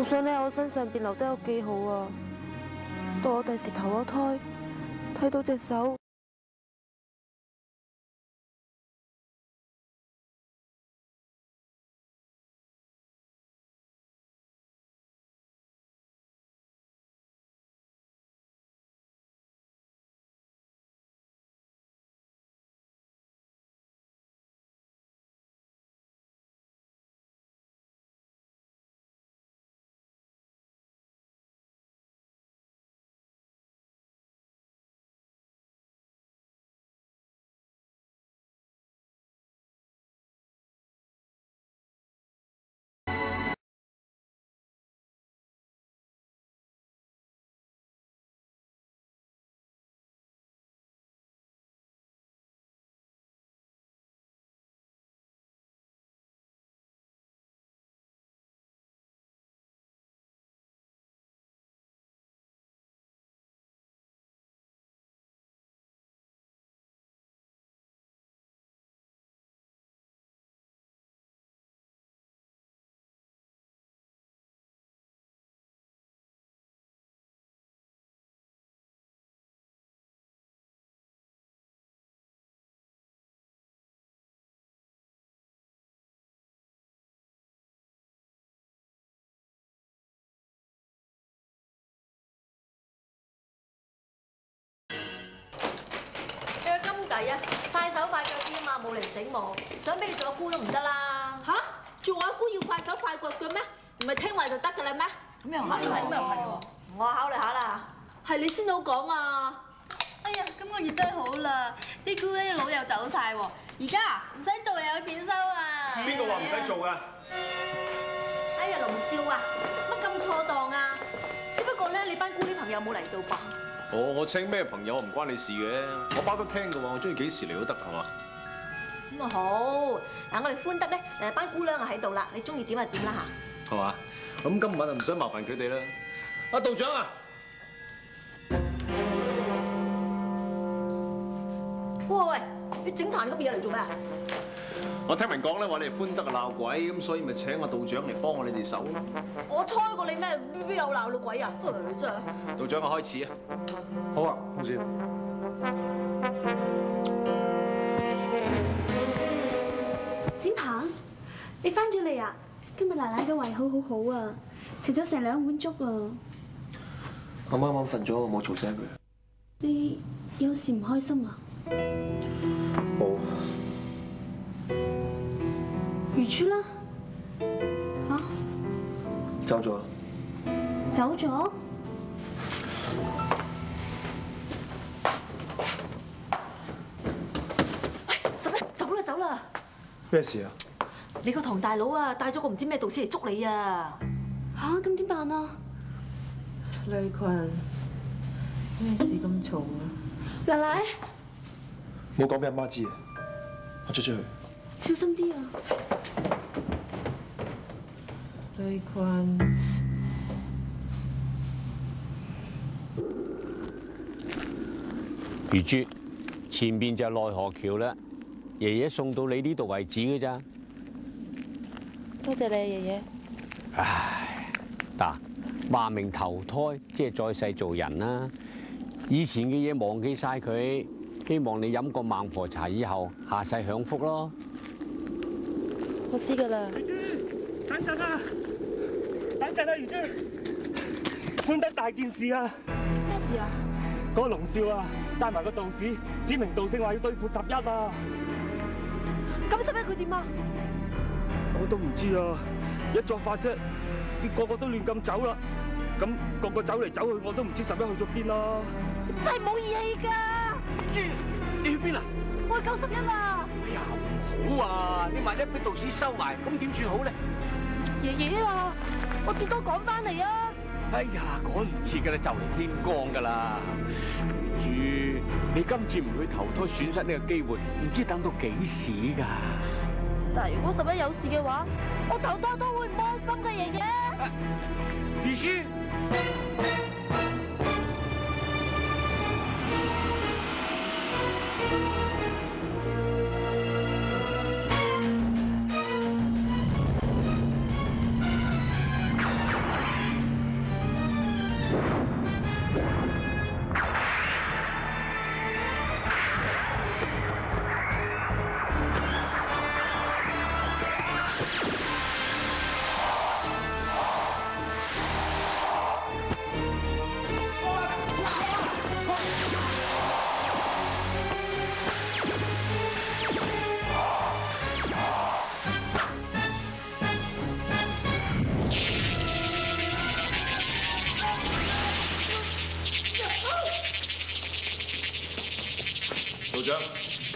我想你喺我身上边留低个记号啊！到我第时投咗胎，睇到只手。啊，快手快腳啲啊嘛，冇嚟醒目，想俾你做阿姑都唔得啦。吓？做阿姑要快手快腳嘅咩？唔係聽話就得㗎啦咩？咁又唔係喎，咁又唔係喎，我考慮下啦。係你先好講啊！哎呀，今個月真係好啦，啲姑爹佬又走晒喎，而家唔使做又有錢收啊！邊個話唔使做㗎？哎呀，龍少啊，乜咁錯當啊？只不過咧，你班姑啲朋友冇嚟到吧？哦，我請咩朋友唔關你事嘅，我包得聽嘅喎，我中意幾時嚟都得係嘛？咁啊好，嗱我哋歡得咧，誒班姑娘啊喺度啦，你中意點就點啦吓。係嘛？咁今晚就唔使麻煩佢哋啦。阿道長啊，喂喂喂，你整壇咁嘢嚟做咩啊？我聽聞講咧話你哋歡得啊鬧鬼，咁所以咪請個道長嚟幫我你哋手咯。我猜過你咩？邊有鬧到鬼啊？唉真係。道長啊，開始啊！好啊，洪少。展鵬，你翻咗嚟啊？今日奶奶嘅胃口好好啊，食咗成兩碗粥啊！我啱啱瞓咗，我冇嘈醒佢。你有事唔開心啊？冇。如初啦，吓、走咗。走咗？喂十一走啦走啦！咩事啊？你個堂大佬啊，帶咗個唔知咩導師嚟捉你啊！吓、咁點辦啊？麗群，咩事咁嘈啊？奶奶，冇講俾阿媽知啊！我出出去。小心啲啊！麗群，如珠，前邊就係奈何橋啦，爺爺送到你呢度為止嘅咋。多謝你啊，爺爺。唉，嗱，話明投胎即係再世做人啦。以前嘅嘢忘記晒佢，希望你飲過孟婆茶以後下世享福咯。我知㗎啦。等陣啊！等陣啊，如珠，歡得大件事啊！咩事啊？嗰個龍少啊，帶埋個道士，指名道姓話要對付十一啊！咁十一佢點啊？我都唔知啊，一作法啫，啲個個都亂咁走啦，咁個個走嚟走去，我都唔知十一去咗邊啦。真係冇義氣㗎！珠，你去邊啊？我去救十一啊！好啊！你萬一俾道士收埋，咁點算好咧？爺爺啊，我至多趕翻嚟啊！哎呀，趕唔切㗎啦，就嚟天光㗎啦。珠，你今次唔去投胎，損失呢個機會，唔知等到幾時㗎？但係如果十一有事嘅話，我投胎都會唔開心嘅，爺爺。如珠。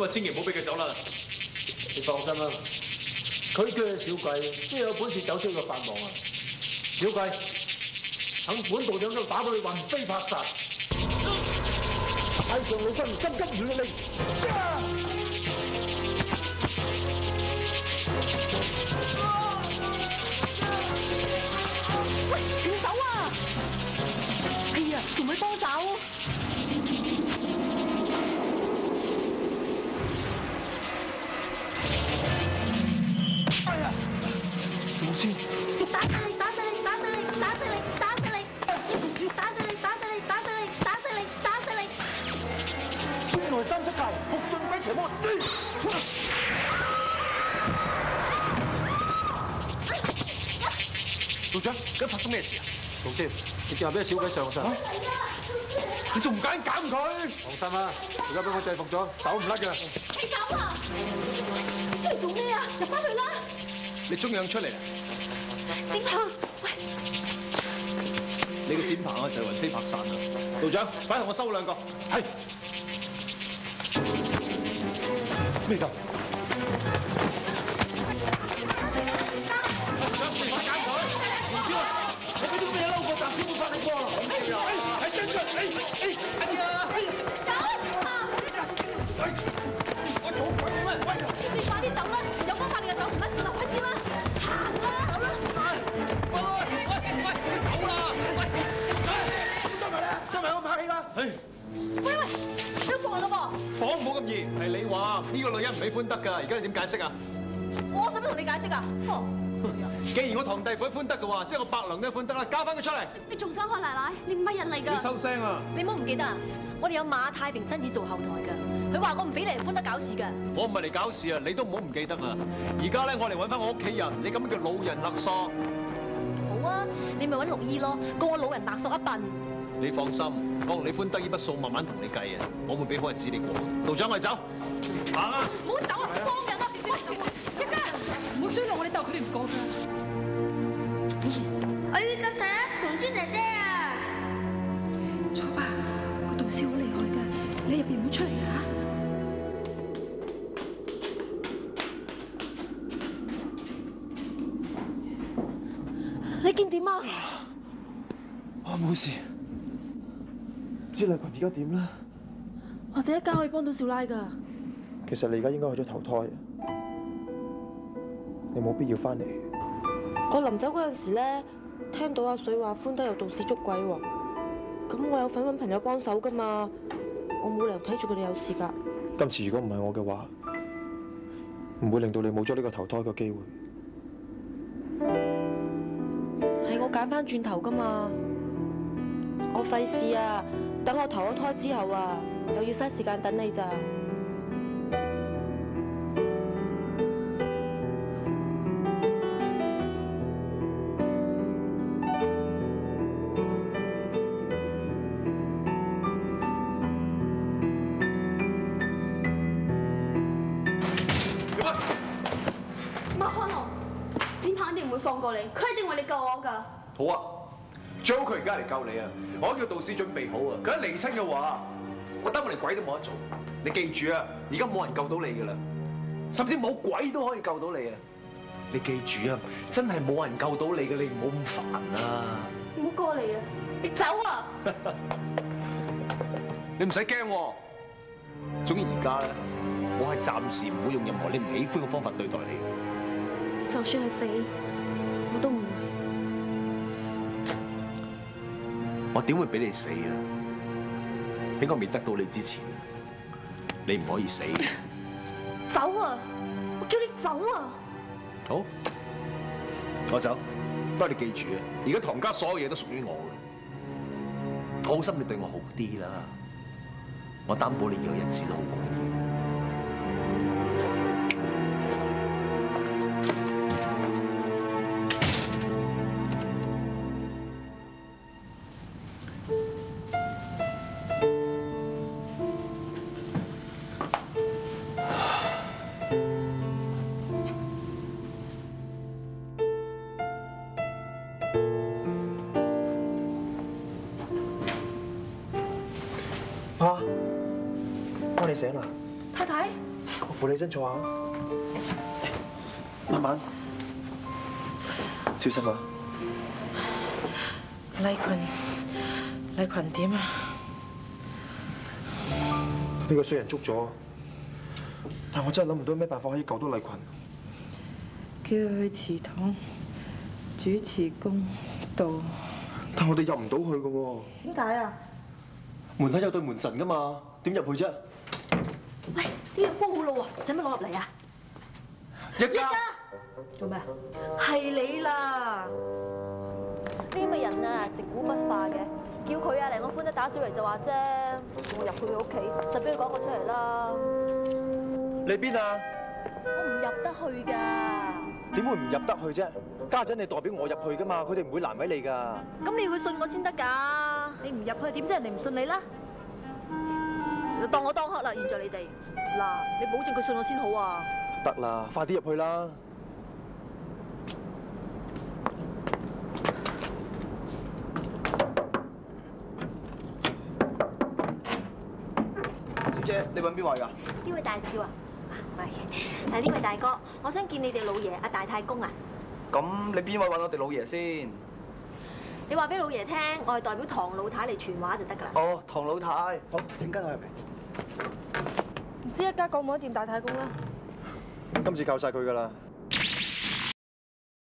今日千祈唔好俾佢走啦。你放心啦，佢叫系小鬼，邊有本事走出個法網啊？小鬼，等本道長都打到你魂飞魄散。太上老君心急如律令。打死你！打死你！打死你！打死你！打死你！打死你！打死你！打死你！打死你！打死你！孫來三七球，復進鬼邪魔。道長，今日發生咩事啊？老師，你叫下俾小鬼上身。你仲唔敢搞佢？放心啦，而家俾我制服咗，走唔甩嘅。你走啊！你出嚟做咩啊？入翻去啦！你中樣出嚟啊？點下？喂，你個展棚啊就係魂飛魄散啦！道長，快同我收兩個。係。咩咁？道長，你快揀佢！唔知啊，我俾啲咩嬲過，暫時冇發力喎。咁笑啊！係真㗎！哎哎哎呀！哎呀！走房唔好咁易，係你話呢個女人唔喜歡得㗎，而家你點解釋啊？我使乜同你解釋啊？哦，既然我堂弟款歡得嘅話，即係我伯娘都歡得啦，交翻佢出嚟！你仲想開奶奶？你唔係人嚟你！收聲啊！你唔好唔記得啊！我哋有馬太平親子做後台㗎，佢話我唔俾你嚟歡得搞事㗎。我唔係嚟搞事啊，你都唔好唔記得啊！而家咧，我嚟揾翻我屋企人，你咁叫老人勒索。好啊，你咪揾六姨咯，告我老人勒索一笨。你放心，我同你歡得呢筆數慢慢同你計啊，我會俾好日子你過。道長，我哋走，行啦！唔好走啊！放人啊！喂，一家唔好追落我哋鬥，佢哋唔講㗎。我要咁想同朱姐姐啊！楚爸，個導師好厲害㗎，你入邊唔好出嚟啊！你見點啊？我冇事。唔知麗群而家點啦？或者一家可以幫到少奶㗎。其實你而家應該去咗投胎，你冇必要翻嚟。我臨走嗰陣時咧，聽到阿水話歡德有道士捉鬼喎，咁我有份揾朋友幫手㗎嘛，我冇理由睇住佢哋有事㗎。今次如果唔係我嘅話，唔會令到你冇咗呢個投胎嘅機會。係我揀翻轉頭㗎嘛，我費事啊！等我投咗胎之後啊，又要嘥時間等你咋。馬康龍，展鵬一定唔會放過你，佢一定為你救我㗎。好啊，最好佢而家嚟救你啊！我叫導師準備好啊，佢一離親嘅話，我得我連鬼都冇得做。你記住啊，而家冇人救到你噶啦，甚至冇鬼都可以救到你啊！你記住啊，真係冇人救到你嘅，你唔好咁煩啊！唔好過嚟啊！你走啊！你唔使驚喎。總之而家咧，我係暫時唔會用任何你唔喜歡嘅方法對待你。就算係死，我都唔我點會俾你死啊？喺我未得到你之前，你唔可以死。走啊！我叫你走啊！好，我走。不過你記住啊，而家唐家所有嘢都屬於我嘅。我好心你對我好啲啦，我擔保你以後日子都好過啲。醒啦？太太，我扶你身坐下，慢慢，小心啊！麗群，麗群點啊？呢個衰人捉咗，但我真係諗唔到咩辦法可以救到麗群。叫佢去祠堂主持公道。但我哋入唔到去嘅喎，點解啊？門口有對門神噶嘛，點入去啫？喂，啲嘢煲好啦喎，使乜攞入嚟啊？一家做咩啊？係你啦！呢啲咪人啊，食古不化嘅，叫佢啊嚟我歡得打水嚟就話啫，我入去佢屋企，實俾佢講過出嚟啦，你邊啊？我唔入得去㗎。點會唔入得去啫？家陣你代表我入去噶嘛，佢哋唔會難為你噶。咁你要佢信我先得㗎，你唔入去點知人哋唔信你啦？就當我當黑啦，現在你哋嗱，你保證佢信我先好啊！得啦，快啲入去啦！小姐，你揾邊位㗎？呢位大少啊，喂，係呢位大哥，我想見你哋老爺阿大太公啊！咁你邊位揾我哋老爺先？你話俾老爺聽，我係代表唐老太嚟傳話就得㗎啦。哦，唐老太，好，請跟我入嚟。唔知一家講唔講掂大太公咧？今次夠晒佢噶啦，